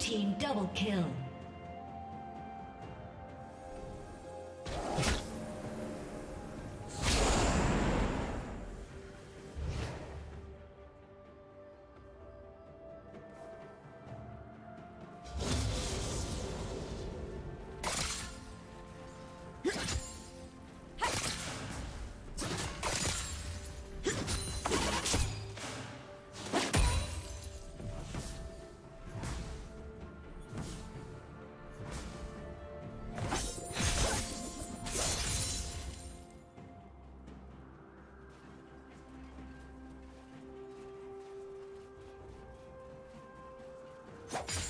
team double kill. you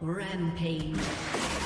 Rampage.